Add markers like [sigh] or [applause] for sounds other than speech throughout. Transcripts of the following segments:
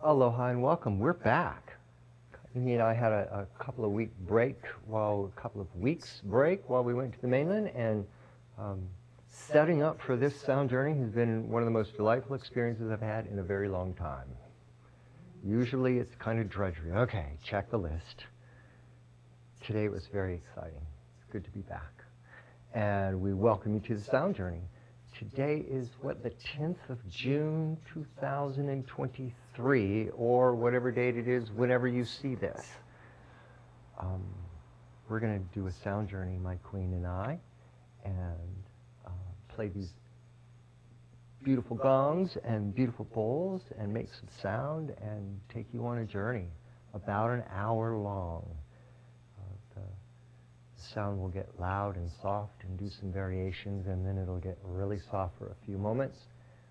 Aloha and welcome. We're back. You and I had a, a, couple of week break, while a couple of weeks break while we went to the mainland, and um, setting up for this sound journey has been one of the most delightful experiences I've had in a very long time. Usually it's kind of drudgery. Okay, check the list. Today was very exciting. It's good to be back. And we welcome you to the sound journey. Today is what, the 10th of June 2023, or whatever date it is, whenever you see this. Um, we're going to do a sound journey, my queen and I, and uh, play these beautiful gongs and beautiful bowls and make some sound and take you on a journey about an hour long The sound will get loud and soft and do some variations, and then it'll get really soft for a few moments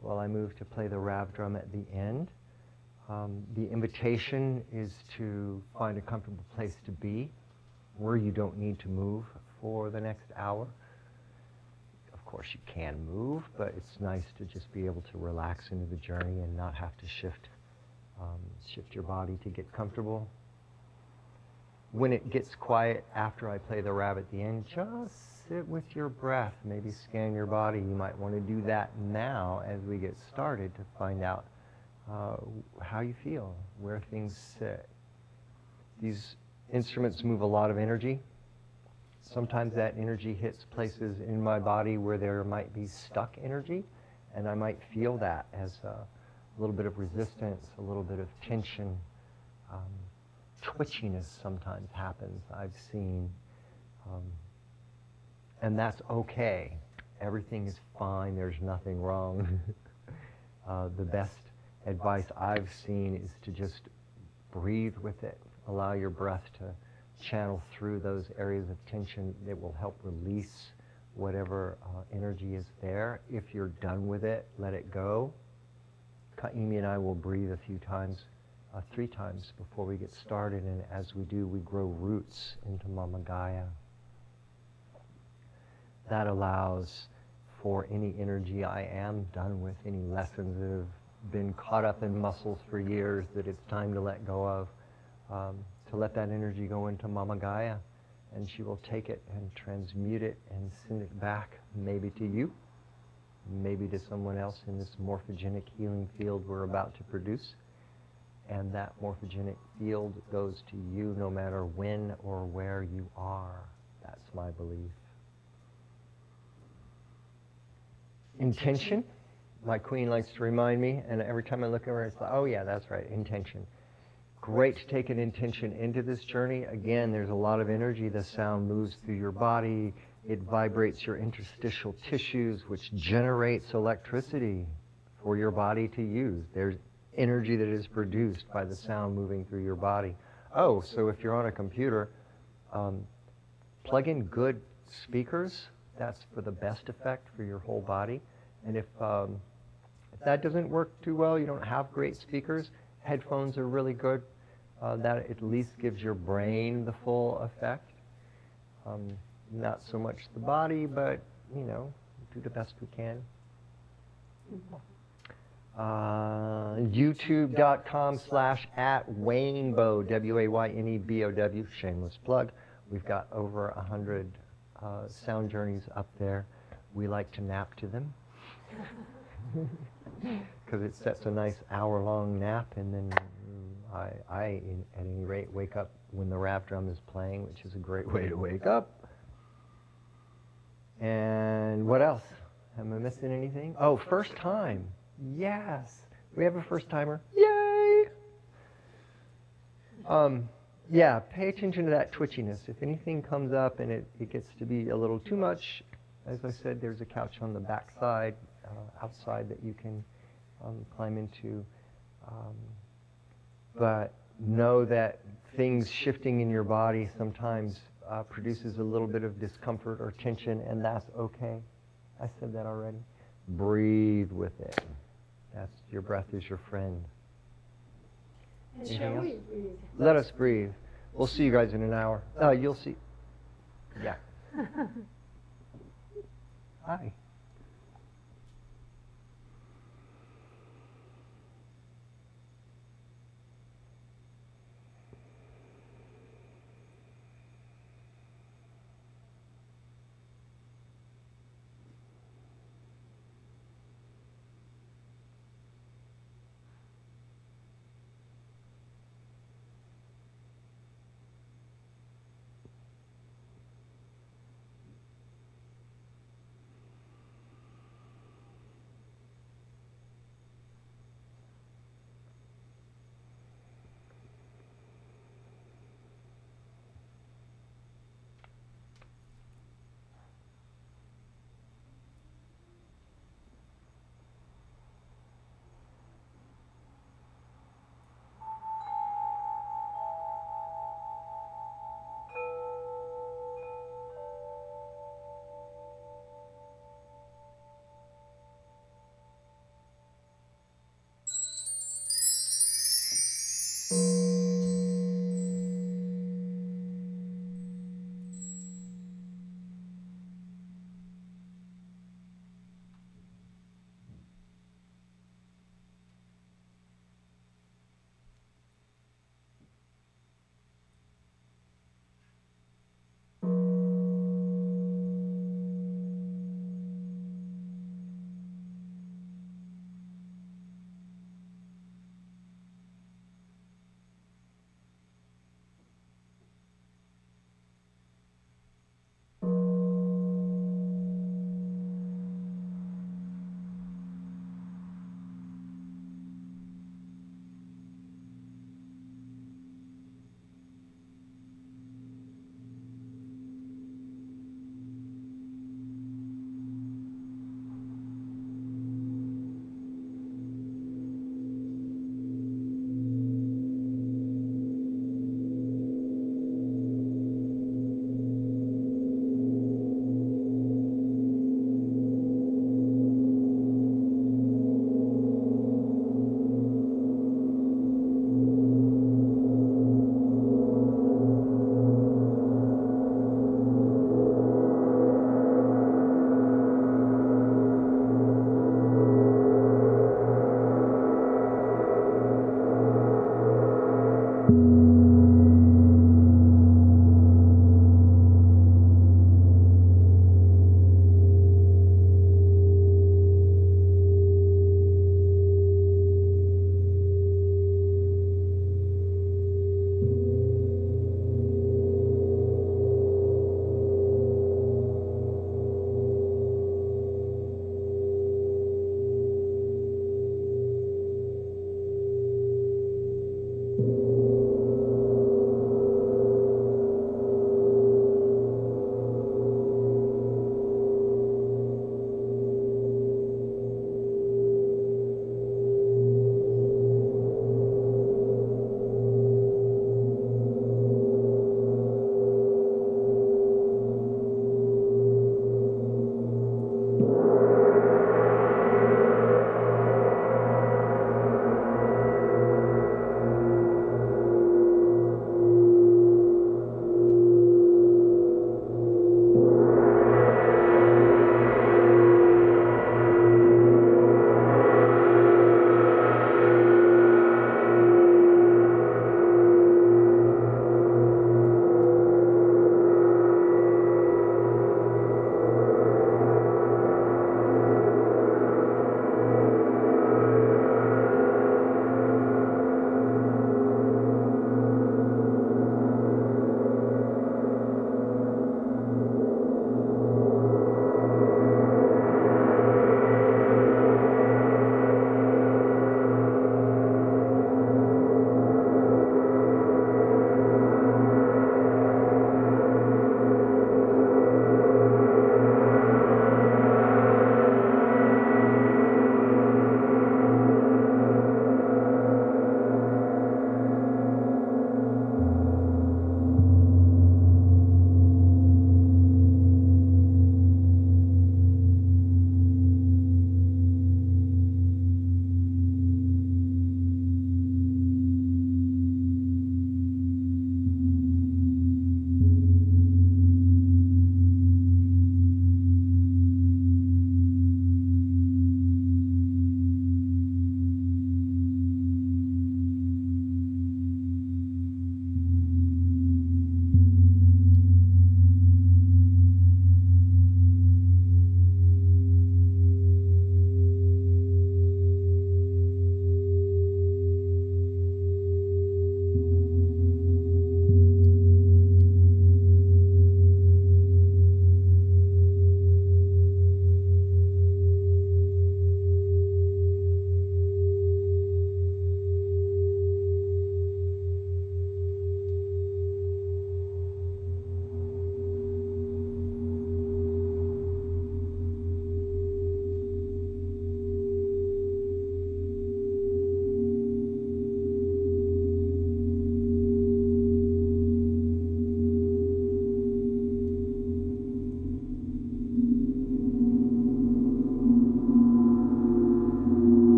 while I move to play the rav drum at the end. Um, the invitation is to find a comfortable place to be where you don't need to move for the next hour. Of course, you can move, but it's nice to just be able to relax into the journey and not have to shift, um, shift your body to get comfortable when it gets quiet after I play the rav at the end, just sit with your breath. Maybe scan your body. You might want to do that now as we get started to find out uh, how you feel, where things sit. These instruments move a lot of energy. Sometimes that energy hits places in my body where there might be stuck energy, and I might feel that as a little bit of resistance, a little bit of tension. Um, twitchiness sometimes happens, I've seen. Um, and that's okay. Everything is fine, there's nothing wrong. [laughs] uh, the best advice I've seen is to just breathe with it. Allow your breath to channel through those areas of tension. It will help release whatever uh, energy is there. If you're done with it, let it go. Kaimi and I will breathe a few times uh, three times before we get started, and as we do, we grow roots into Mama Gaia. That allows for any energy I am done with, any lessons that have been caught up in muscles for years that it's time to let go of, um, to let that energy go into Mama Gaia, and she will take it and transmute it and send it back, maybe to you, maybe to someone else in this morphogenic healing field we're about to produce and that morphogenic field goes to you no matter when or where you are. That's my belief. Intention. My queen likes to remind me, and every time I look at her, it's like, oh yeah, that's right, intention. Great to take an intention into this journey. Again, there's a lot of energy. The sound moves through your body. It vibrates your interstitial tissues, which generates electricity for your body to use. There's energy that is produced by the sound moving through your body. Oh, so if you're on a computer, um, plug in good speakers. That's for the best effect for your whole body. And if, um, that doesn't work too well, you don't have great speakers, headphones are really good. Uh, that at least gives your brain the full effect. Um, not so much the body, but, you know, do the best we can. Uh, YouTube.com slash at Waynebow, W-A-Y-N-E-B-O-W, shameless plug. We've got over a hundred uh, sound journeys up there. We like to nap to them [laughs] [laughs] because it sets a nice hour-long nap, and then I, I, in, at any rate, wake up when the rav drum is playing, which is a great way to wake up. And what else? Am I missing anything? Oh, first time. Yes. We have a first timer. Yay! Um, yeah, pay attention to that twitchiness. If anything comes up and it, it gets to be a little too much, as I said, there's a couch on the back side, outside that you can um, climb into. Um, but know that things shifting in your body sometimes uh, produces a little bit of discomfort or tension, and that's okay. I said that already. Breathe with it. That's your breath is your friend. And shall we breathe? Let us breathe. We'll see you guys in an hour. Uh, you'll see. Yeah. [laughs] Hi.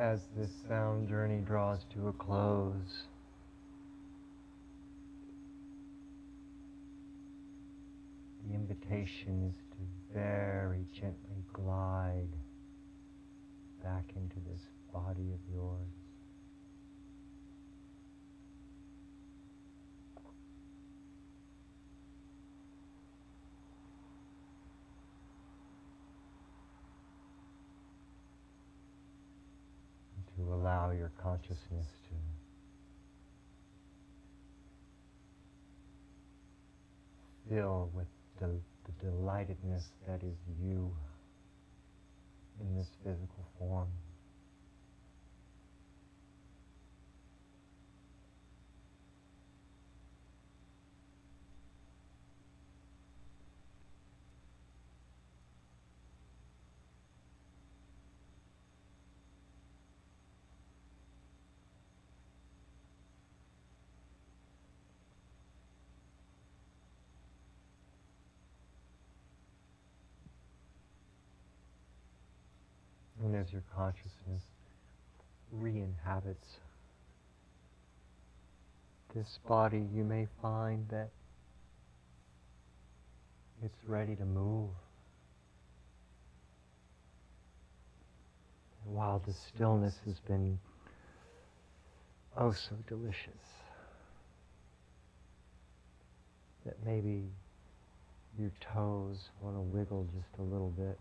As this sound journey draws to a close. The invitation is to very gently glide back into this body of yours. to allow your consciousness to fill with the, the delightedness that is you in this physical form. And as your consciousness re-inhabits this body, you may find that it's ready to move. And while the stillness has been oh so delicious, that maybe your toes want to wiggle just a little bit.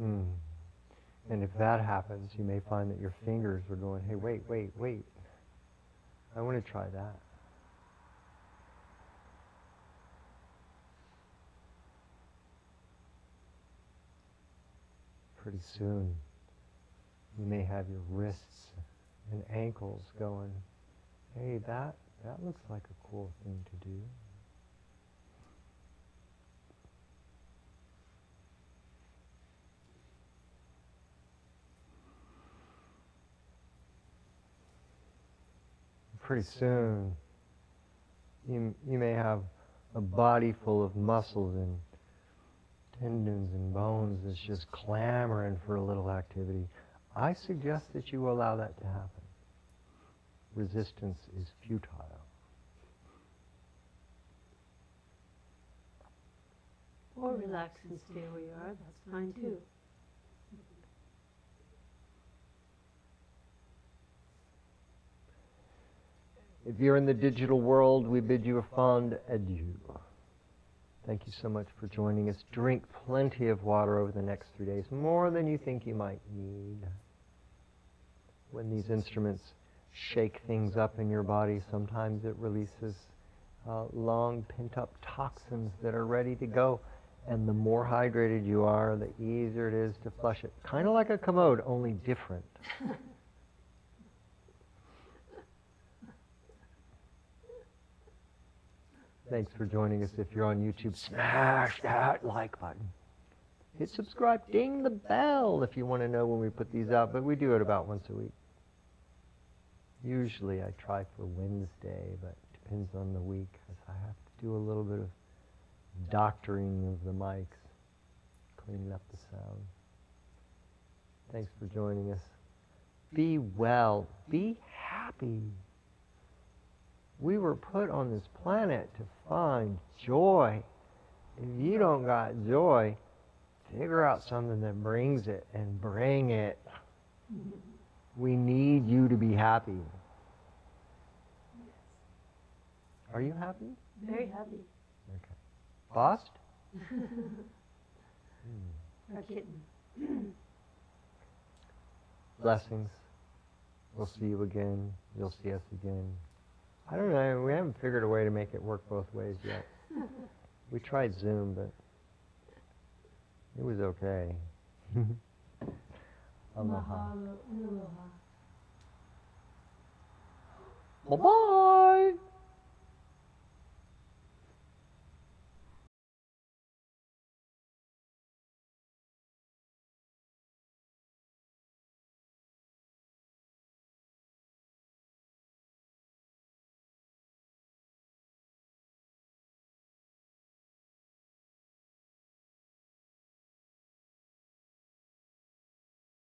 Mm. And if that happens, you may find that your fingers are going, hey, wait, wait, wait. I want to try that. Pretty soon, you may have your wrists and ankles going, hey, that, that looks like a cool thing to do. Pretty soon you, you may have a body full of muscles and tendons and bones that's just clamoring for a little activity. I suggest that you allow that to happen. Resistance is futile. Or relax and stay where you are, that's fine too. If you're in the digital world, we bid you a fond adieu. Thank you so much for joining us. Drink plenty of water over the next three days, more than you think you might need. When these instruments shake things up in your body, sometimes it releases uh, long pent up toxins that are ready to go. And the more hydrated you are, the easier it is to flush it. Kind of like a commode, only different. [laughs] Thanks for joining us. If you're on YouTube, smash that like button. Hit subscribe, ding the bell if you want to know when we put these out, but we do it about once a week. Usually I try for Wednesday, but it depends on the week because I have to do a little bit of doctoring of the mics, cleaning up the sound. Thanks for joining us. Be well. Be happy. We were put on this planet to find joy. If you don't got joy, figure out something that brings it and bring it. We need you to be happy. Are you happy? Very happy. Okay. Lost? [laughs] Hmm. Our kitten. Blessings. We'll see you again. You'll see us again. I don't know. We haven't figured a way to make it work both ways yet. [laughs] we tried Zoom, but it was okay. [laughs] Aloha. Mahalo. Aloha. Bye-bye.